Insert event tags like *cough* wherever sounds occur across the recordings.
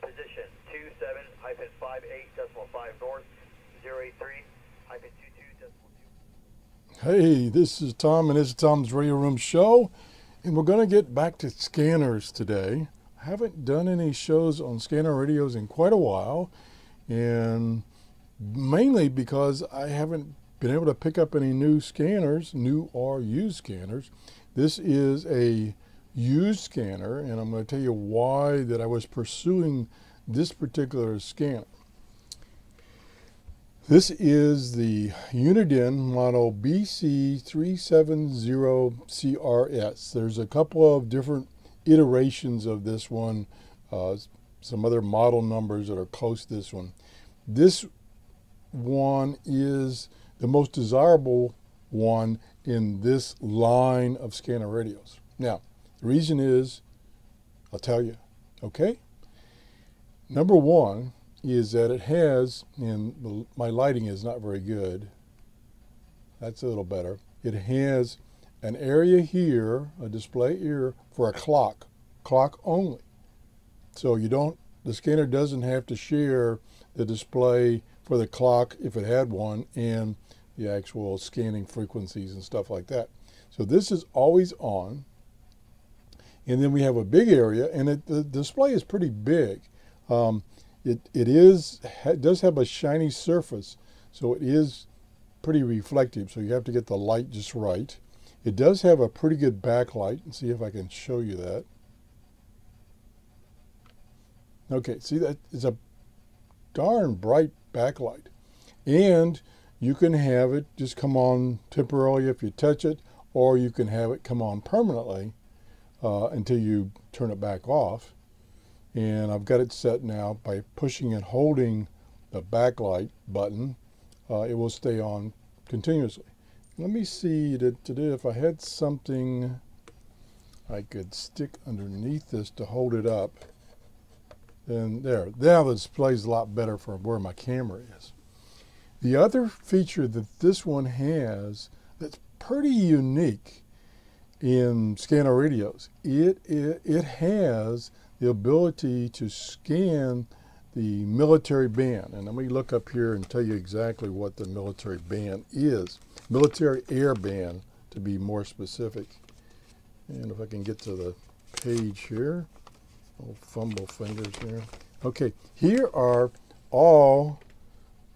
position 27 hyphen 58 decimal 5 north 083 hyphen 22 decimal 2. Hey, this is Tom, and this is Tom's Radio Room Show, and we're going to get back to scanners today. I haven't done any shows on scanner radios in quite a while, and mainly because I haven't been able to pick up any new scanners, new or used scanners. This is a used scanner, and I'm going to tell you why that I was pursuing this particular scanner. This is the Uniden model BC370CRS. There's a couple of different iterations of this one, uh, some other model numbers that are close to this one. This one is the most desirable one in this line of scanner radios. Now, the reason is, I'll tell you, okay? Number one, is that it has, and my lighting is not very good. That's a little better. It has an area here, a display here for a clock, clock only. So you don't, the scanner doesn't have to share the display for the clock if it had one and the actual scanning frequencies and stuff like that. So this is always on. And then we have a big area and it, the display is pretty big. Um, it, it is it does have a shiny surface, so it is pretty reflective. So you have to get the light just right. It does have a pretty good backlight. And see if I can show you that. Okay, see that is a darn bright backlight. And you can have it just come on temporarily if you touch it, or you can have it come on permanently uh, until you turn it back off. And I've got it set now by pushing and holding the backlight button. Uh, it will stay on continuously. Let me see to, to if I had something I could stick underneath this to hold it up then there now the display's a lot better for where my camera is. The other feature that this one has that's pretty unique in scanner radios it, it, it has the ability to scan the military band. And let me look up here and tell you exactly what the military band is. Military air band, to be more specific. And if I can get to the page here, I'll fumble fingers here. Okay, here are all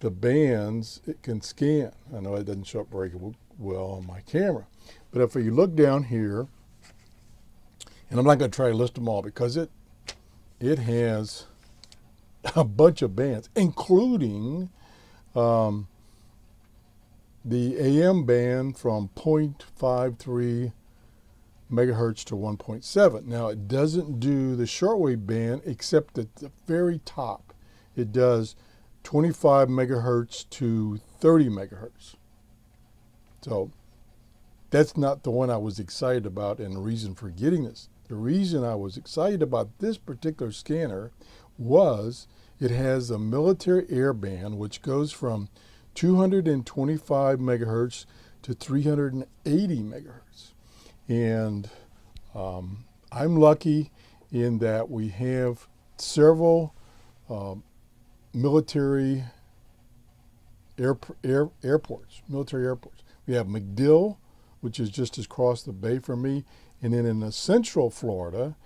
the bands it can scan. I know it doesn't show up very well on my camera. But if you look down here, and I'm not going to try to list them all because it it has *laughs* a bunch of bands, including um, the AM band from 0.53 megahertz to 1.7. Now it doesn't do the shortwave band except at the very top. It does 25 megahertz to 30 megahertz. So that's not the one I was excited about and the reason for getting this. The reason I was excited about this particular scanner was it has a military air band which goes from 225 megahertz to 380 megahertz. And um, I'm lucky in that we have several uh, military air, air, airports, military airports. We have MacDill, which is just across the bay from me, and then in the central Florida,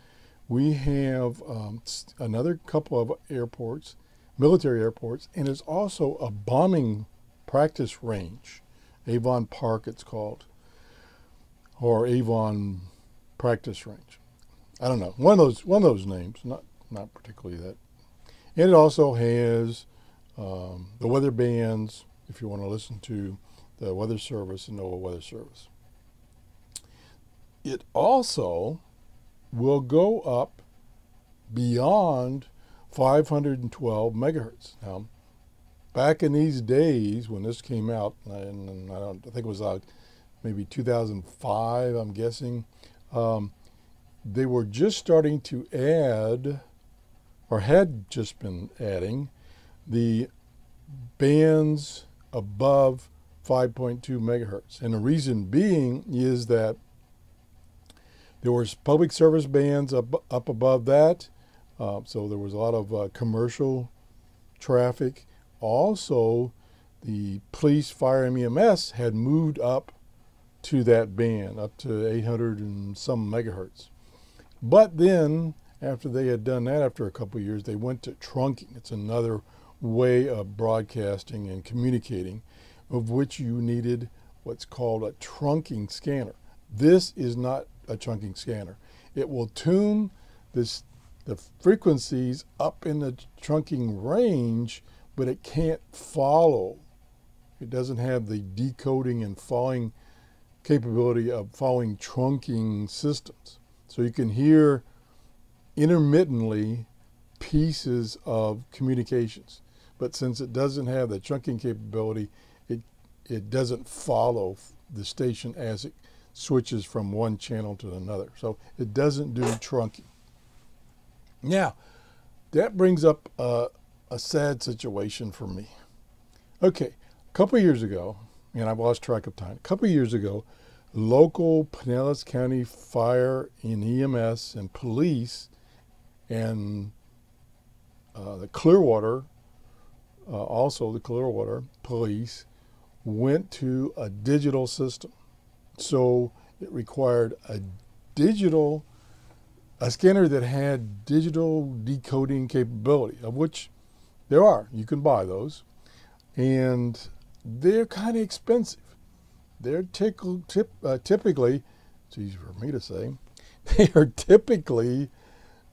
we have um, another couple of airports, military airports, and there's also a bombing practice range, Avon Park it's called, or Avon Practice Range. I don't know, one of those one of those names, not not particularly that. And it also has um, the weather bands, if you want to listen to the Weather Service and NOAA Weather Service it also will go up beyond 512 megahertz. Now, back in these days when this came out, and I don't I think it was like maybe 2005, I'm guessing, um, they were just starting to add, or had just been adding, the bands above 5.2 megahertz. And the reason being is that there was public service bands up, up above that. Uh, so there was a lot of uh, commercial traffic. Also, the police, fire, and EMS had moved up to that band, up to 800 and some megahertz. But then, after they had done that, after a couple years, they went to trunking. It's another way of broadcasting and communicating, of which you needed what's called a trunking scanner. This is not a trunking scanner. It will tune this the frequencies up in the trunking range, but it can't follow. It doesn't have the decoding and following capability of following trunking systems. So you can hear intermittently pieces of communications. But since it doesn't have the trunking capability, it, doesn't follow the station as it switches from one channel to another. So it doesn't do trunking. Now, that brings up a sad situation for me. Okay, a couple years ago, and I've lost track of time, a couple years ago, local Pinellas County Fire and EMS and police and uh, the Clearwater, uh, also the Clearwater police, went to a digital system. So it required a digital a scanner that had digital decoding capability, of which there are. You can buy those. And they're kind of expensive. They're tickle, tip, uh, typically, it's easy for me to say, *laughs* they are typically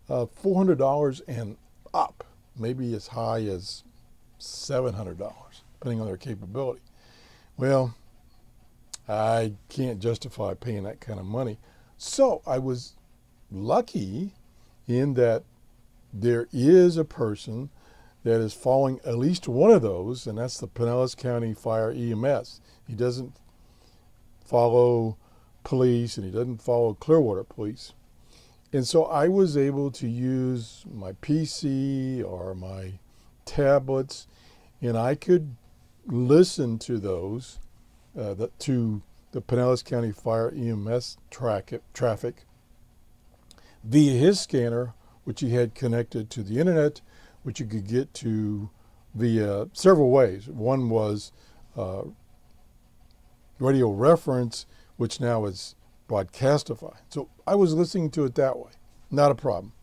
uh, $400 and up, maybe as high as $700, depending on their capability. Well, I can't justify paying that kind of money. So I was lucky in that there is a person that is following at least one of those, and that's the Pinellas County Fire EMS. He doesn't follow police and he doesn't follow Clearwater Police. And so I was able to use my PC or my tablets, and I could listen to those, uh, the, to the Pinellas County Fire EMS track, traffic via his scanner, which he had connected to the internet, which you could get to via several ways. One was uh, radio reference, which now is broadcastify. So I was listening to it that way. Not a problem.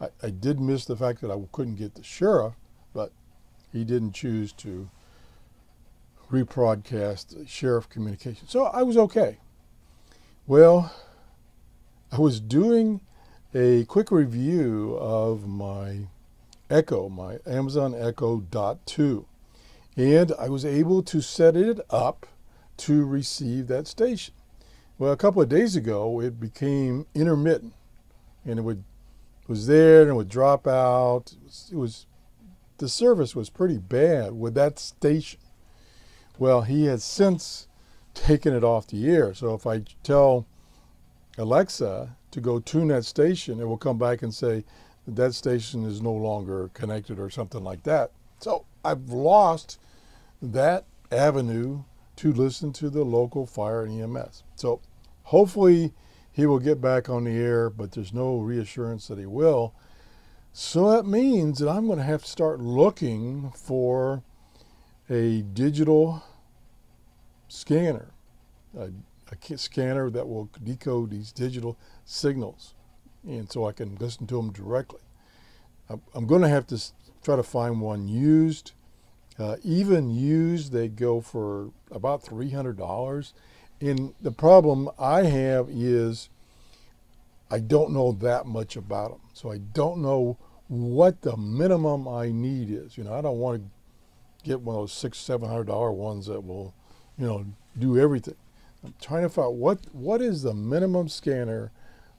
I, I did miss the fact that I couldn't get the sheriff, but he didn't choose to rebroadcast sheriff communication. So I was okay. Well, I was doing a quick review of my Echo, my Amazon Echo Dot 2. And I was able to set it up to receive that station. Well, a couple of days ago, it became intermittent, and it would was there and it would drop out. It was, it was the service was pretty bad with that station. Well, he has since taken it off the air. So if I tell Alexa to go tune that station, it will come back and say that, station is no longer connected or something like that. So I've lost that avenue to listen to the local fire and EMS. So hopefully he will get back on the air, but there's no reassurance that he will. So that means that I'm going to have to start looking for a digital scanner, a a scanner that will decode these digital signals, and so I can listen to them directly. I'm going to have to try to find one used. Uh, even used, they go for about $300. And the problem I have is I don't know that much about them. So I don't know what the minimum I need is. You know, I don't want to get one of those six, seven hundred dollar ones that will, you know, do everything. I'm trying to find out what what is the minimum scanner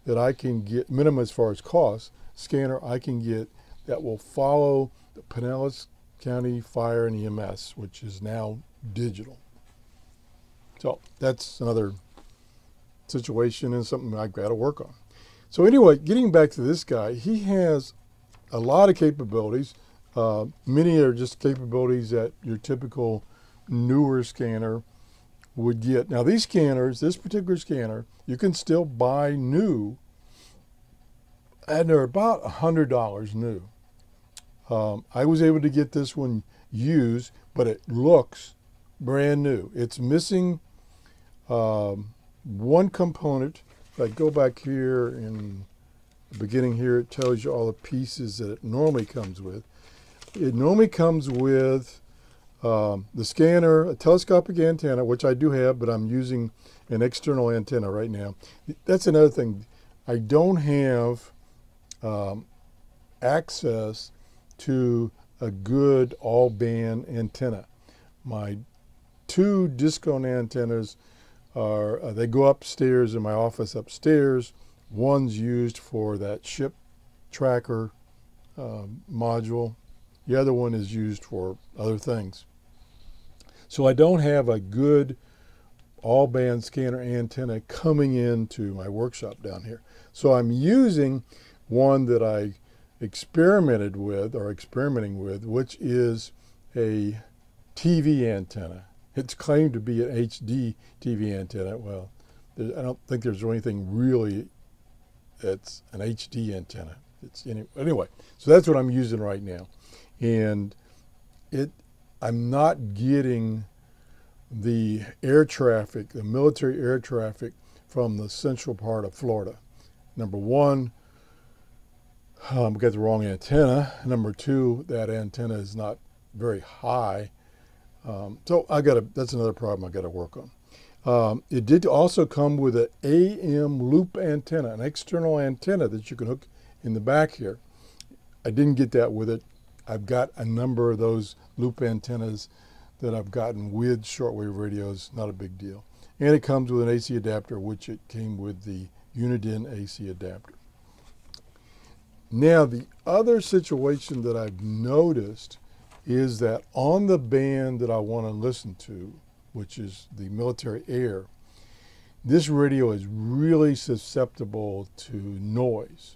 that I can get minimum as far as cost scanner I can get that will follow the Pinellas County Fire and EMS, which is now digital. So that's another situation and something I've got to work on. So anyway, getting back to this guy, he has a lot of capabilities. Uh, many are just capabilities that your typical newer scanner would get. Now these scanners, this particular scanner, you can still buy new and they're about a hundred dollars new. Um, I was able to get this one used, but it looks brand new. It's missing um, one component. If I go back here in the beginning here, it tells you all the pieces that it normally comes with. It normally comes with um, the scanner, a telescopic antenna, which I do have, but I'm using an external antenna right now. That's another thing. I don't have um, access to a good all band antenna. My two discone antennas are, uh, they go upstairs in my office upstairs. One's used for that ship tracker uh, module. The other one is used for other things. So I don't have a good all band scanner antenna coming into my workshop down here. So I'm using one that I experimented with or experimenting with, which is a TV antenna. It's claimed to be an HD TV antenna. Well, I don't think there's anything really that's an HD antenna. It's any, anyway. So that's what I'm using right now, and it I'm not getting the air traffic, the military air traffic from the central part of Florida. Number one, um, got the wrong antenna. Number two, that antenna is not very high. Um, so I got to, that's another problem I got to work on. Um, it did also come with an AM loop antenna, an external antenna that you can hook in the back here. I didn't get that with it. I've got a number of those loop antennas that I've gotten with shortwave radios, not a big deal. And it comes with an AC adapter, which it came with the Uniden AC adapter. Now, the other situation that I've noticed is that on the band that I want to listen to, which is the military air, this radio is really susceptible to noise.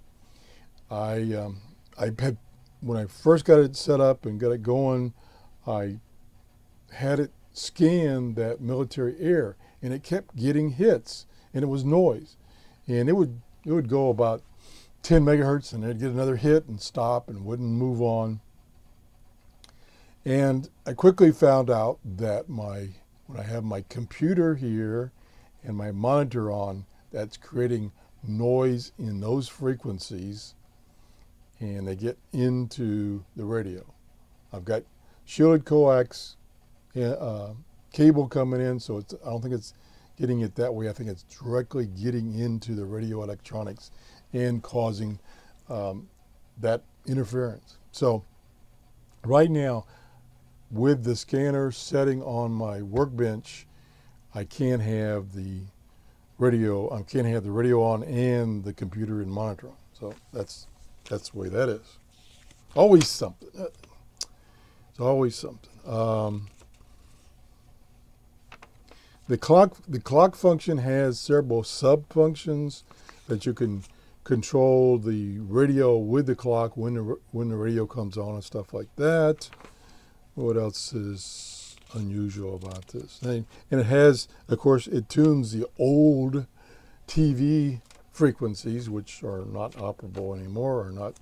I, um, I had, when I first got it set up and got it going, I had it scan that military air and it kept getting hits and it was noise. And it would, it would go about 10 megahertz and it'd get another hit and stop and wouldn't move on. And I quickly found out that my when I have my computer here and my monitor on, that's creating noise in those frequencies and they get into the radio. I've got shielded coax uh, cable coming in, so it's, I don't think it's getting it that way. I think it's directly getting into the radio electronics and causing um, that interference. So right now, with the scanner setting on my workbench, I can't have the radio. I can't have the radio on and the computer and monitor on. So that's that's the way that is. Always something. It's always something. Um, the clock the clock function has several sub functions that you can control the radio with the clock when the when the radio comes on and stuff like that. What else is unusual about this thing? And it has, of course, it tunes the old TV frequencies, which are not operable anymore, are not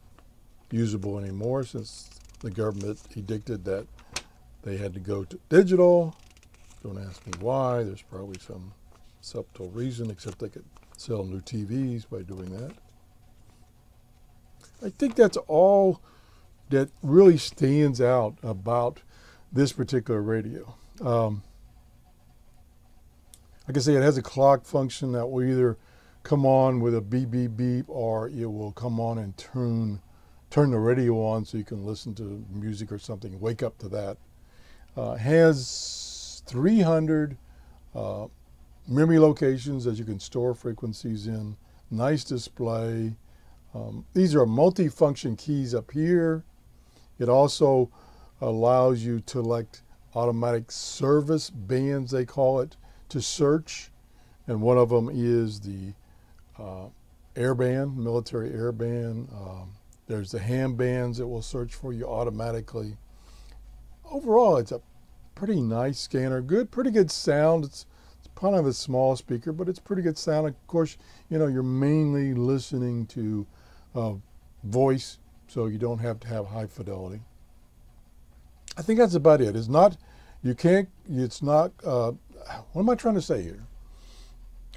usable anymore, since the government edicted that they had to go to digital. Don't ask me why. There's probably some subtle reason, except they could sell new TVs by doing that. I think that's all that really stands out about this particular radio. Um, like I say, it has a clock function that will either come on with a beep beep beep or it will come on and turn turn the radio on so you can listen to music or something, wake up to that. Uh, has 300 uh, memory locations that you can store frequencies in. Nice display. Um, these are multi-function keys up here. It also allows you to elect automatic service bands, they call it, to search. And one of them is the uh, airband, military airband. Um, there's the ham bands that will search for you automatically. Overall, it's a pretty nice scanner. Good, pretty good sound. It's, it's kind of a small speaker, but it's pretty good sound. Of course, you know, you're mainly listening to uh, voice, so you don't have to have high fidelity. I think that's about it. It's not, you can't, it's not, uh, what am I trying to say here?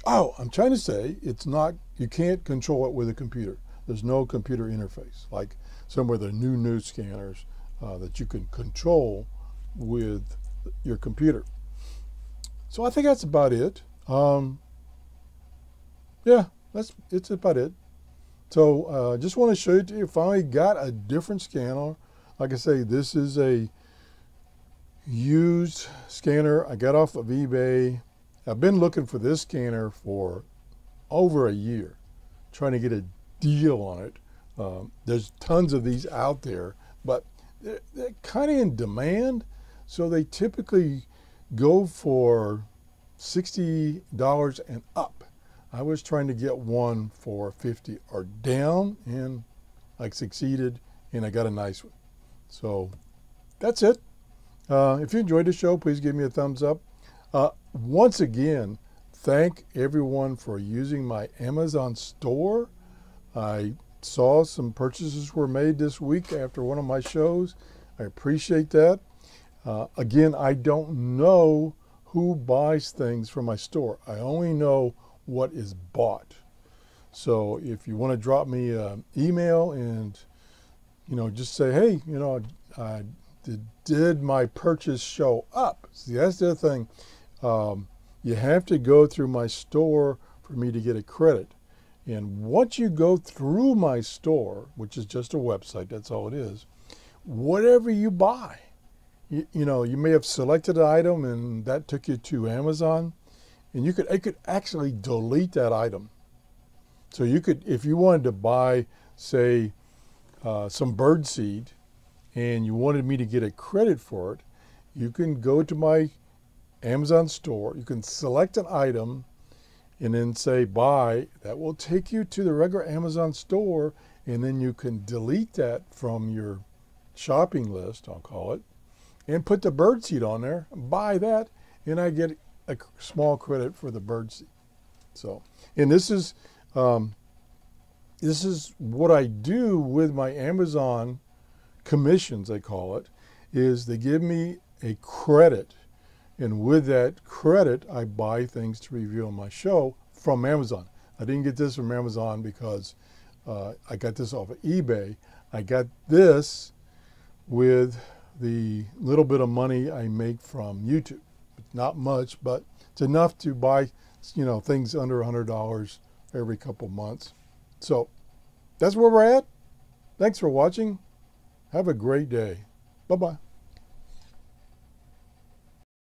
Oh, I'm trying to say it's not, you can't control it with a computer. There's no computer interface like some of the new new scanners uh, that you can control with your computer. So I think that's about it. Um, yeah, that's it's about it. So uh, just want to show you you. Finally got a different scanner. Like I say, this is a used scanner I got off of eBay. I've been looking for this scanner for over a year, trying to get a deal on it. Um, there's tons of these out there, but they're, they're kind of in demand, so they typically go for $60 and up. I was trying to get one for 50 or down, and I succeeded, and I got a nice one. So that's it. Uh, if you enjoyed the show, please give me a thumbs up. Uh, once again, thank everyone for using my Amazon store. I saw some purchases were made this week after one of my shows. I appreciate that. Uh, again, I don't know who buys things from my store. I only know what is bought. So if you want to drop me an email and you know just say, hey, you know, I did, did my purchase show up? See, that's the other thing. Um, you have to go through my store for me to get a credit. And once you go through my store, which is just a website, that's all it is, whatever you buy, you, you know, you may have selected an item and that took you to Amazon, and you could it could actually delete that item. So you could, if you wanted to buy, say, uh, some bird seed, and you wanted me to get a credit for it, you can go to my Amazon store. You can select an item and then say buy, that will take you to the regular Amazon store, and then you can delete that from your shopping list, I'll call it, and put the birdseed on there, buy that, and I get a small credit for the birdseed. So, and this is um, this is what I do with my Amazon commissions, they call it, is they give me a credit and with that credit, I buy things to review on my show from Amazon. I didn't get this from Amazon because uh, I got this off of eBay. I got this with the little bit of money I make from YouTube. Not much, but it's enough to buy, you know, things under $100 every couple months. So that's where we're at. Thanks for watching. Have a great day. Bye-bye.